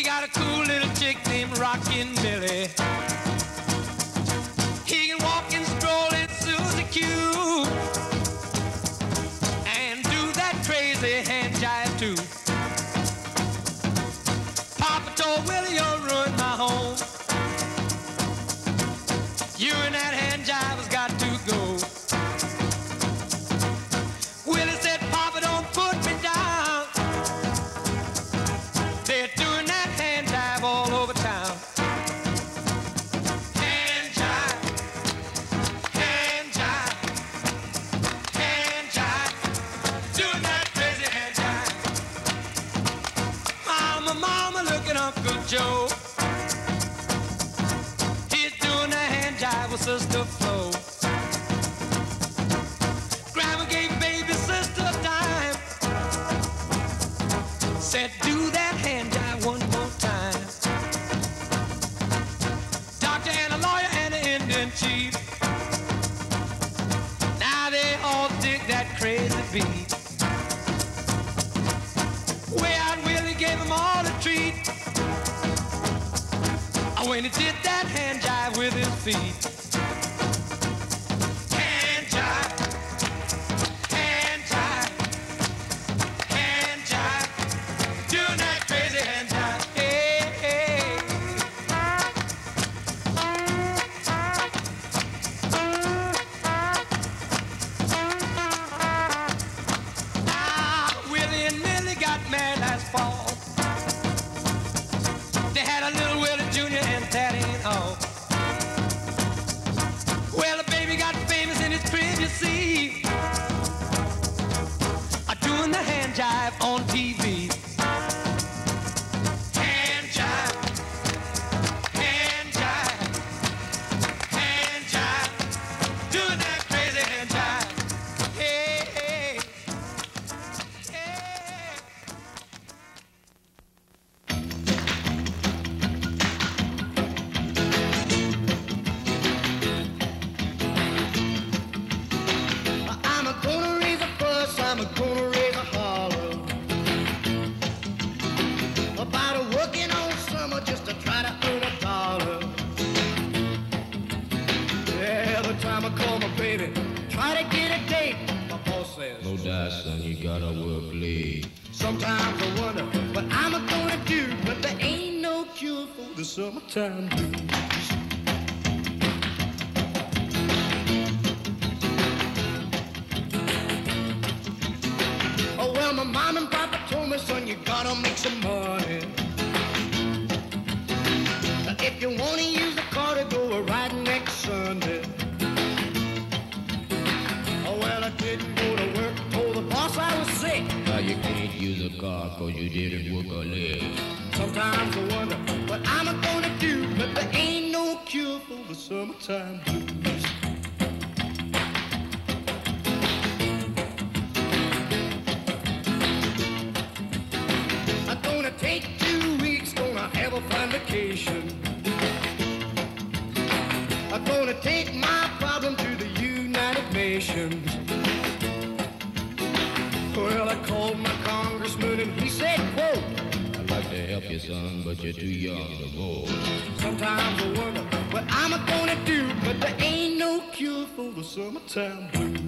She got a cool little chick named Rockin' Billy. feet. says, No die, son, you gotta work late. Sometimes I wonder what I'm gonna do, but there ain't no cure for the summertime blues. God, cause you didn't work or live. Sometimes I wonder what I'm gonna do, but there ain't no cure for the summertime blues. I'm gonna take two weeks, gonna have a fun vacation. I'm gonna take my problem to the United Nations. son, but you're too young to vote. Sometimes I wonder what I'm gonna do, but there ain't no cure for the summertime blues.